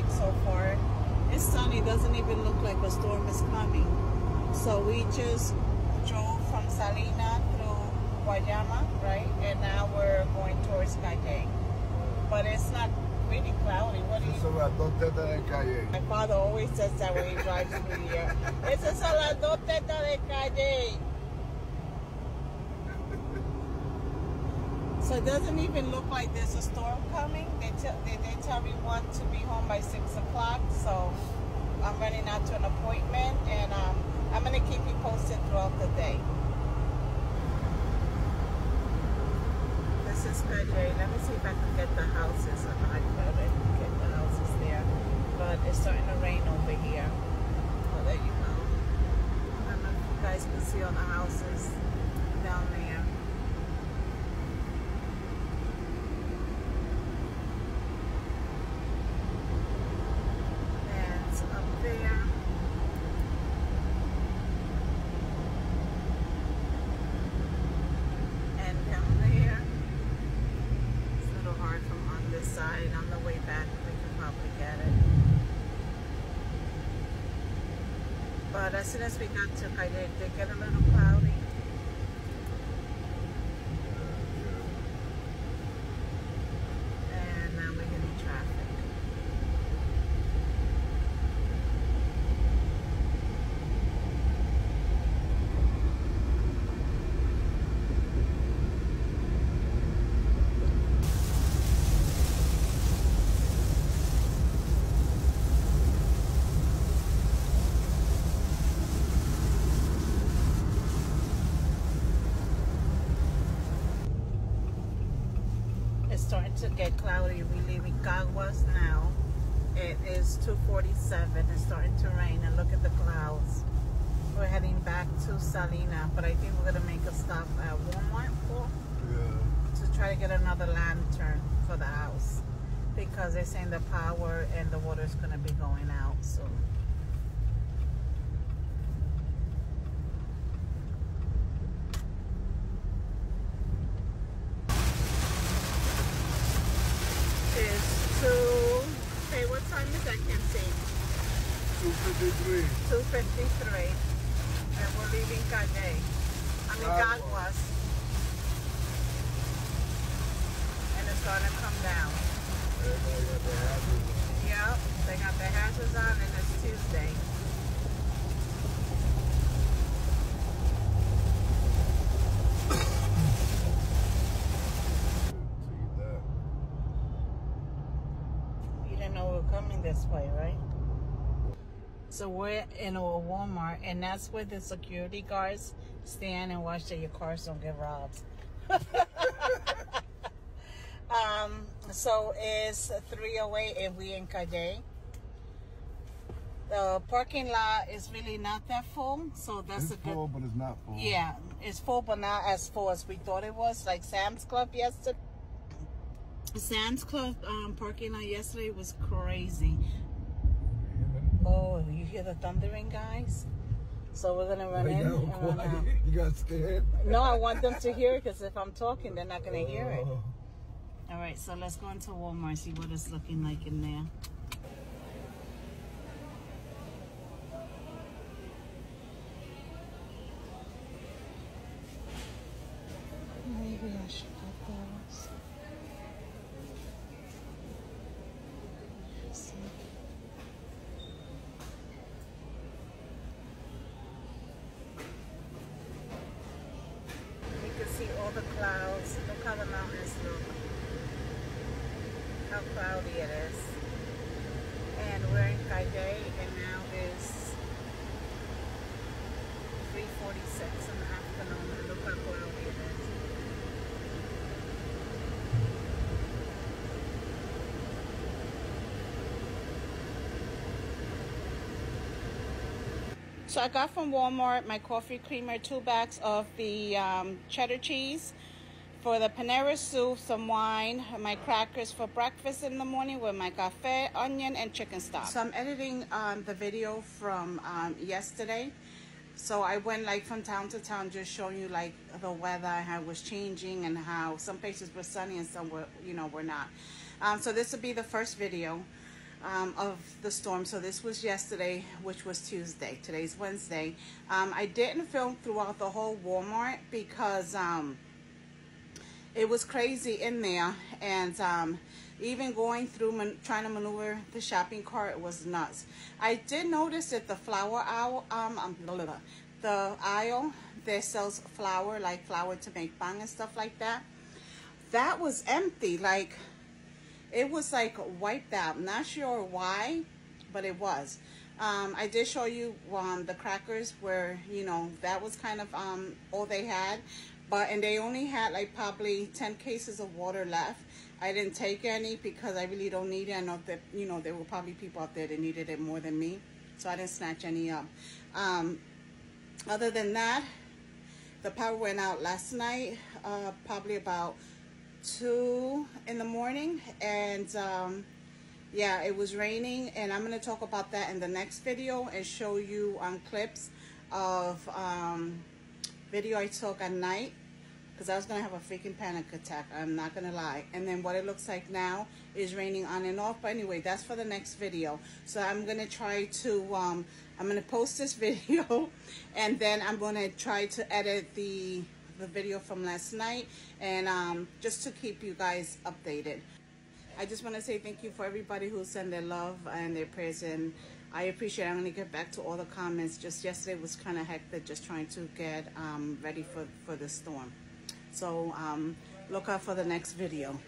like so far. It's sunny, doesn't even look like a storm is coming. So we just drove from Salina through Guayama, right? And now we're going towards Cayey. But it's not really cloudy. What do you Son las dos tetas de Cayey. My father always says that when he drives through here. It's a las dos tetas de Cayey. So it doesn't even look like there's a storm coming. They tell they, they tell me want to be home by six o'clock. So I'm running out to an appointment, and um, I'm gonna keep you posted throughout the day. This is Cayey. Let me see if I can get the houses. I bet I can get the houses there, but it's starting to rain over here. I'll let you know. I don't know if you guys can see all the houses down there. And up there. And down there. It's a little hard from on. On the way back, we can probably get it. But as soon as we got to Cayey, it did get a little cloudy. And now we're hitting traffic. It's starting to get cloudy. We're leaving Caguas now. It is 2:47. It's starting to rain, and look at the clouds. We're heading back to Salina, but I think we're gonna make a stop at Walmart for, Yeah. to try to get another lantern for the house because they're saying the power and the water is gonna be going out soon. Is two. Hey, what time is that, Can see? 253. 253 and we're leaving Cayey. I mean Caguas. Caguas. And it's starting to come down. Everybody got their hazards on. Yep, they got their hazards on and it's Tuesday. You didn't know we were coming this way, right? So we're in a Walmart and that's where the security guards stand and watch that your cars don't get robbed. um, so it's 308 and we in Cayey. The parking lot is really not that full, so that's It's a good full, but it's not full. Yeah, it's full, but not as full as we thought it was. Like Sam's Club yesterday. Sam's Club um, parking lot yesterday was crazy. Oh, you hear the thundering, guys? So we're gonna run in. run out. You got scared? No, I want them to hear it because if I'm talking, they're not gonna hear it. Oh. All right, so let's go into Walmart see what it's looking like in there. Maybe I should get those. See. You can see all the clouds. Look how the mountains look. How cloudy it is. And we're in Cayey and now is 3.46 in the afternoon. Look how cloudy it is. So I got from Walmart my coffee creamer, two bags of the um, cheddar cheese, for the Panera soup, some wine, my crackers for breakfast in the morning with my cafe, onion, and chicken stock. So I'm editing um, the video from um, yesterday. So I went like from town to town, just showing you like the weather, how it was changing, and how some places were sunny and some were, you know, were not. Um, so this will be the first video. um, of the storm. So this was yesterday, which was Tuesday. Today's Wednesday. Um, I didn't film throughout the whole Walmart because um, it was crazy in there, and um, even going through trying to maneuver the shopping cart was nuts. I did notice that the flour aisle, um, um, blah, blah, blah, the aisle that sells flour, like flour to make bang and stuff like that, that was empty. Like it was like wiped out. Not sure why, but it was. Um, I did show you um, the crackers where you know that was kind of um, all they had, but and they only had like probably ten cases of water left. I didn't take any because I really don't need it. I know that you know there were probably people out there that needed it more than me, so I didn't snatch any up. Um, other than that, the power went out last night, uh, probably about two in the morning, and um, yeah, it was raining, and I'm gonna talk about that in the next video and show you on clips of um, video I took at night because I was gonna have a freaking panic attack. I'm not gonna lie. And then what it looks like now is raining on and off. But anyway, that's for the next video. So I'm gonna try to um, I'm gonna post this video, and then I'm gonna try to edit the the video from last night, and um, just to keep you guys updated. I just want to say thank you for everybody who sent their love and their prayers and I appreciate. I'm going to get back to all the comments. Just yesterday was kind of hectic just trying to get um, ready for, for the storm. So um, look out for the next video.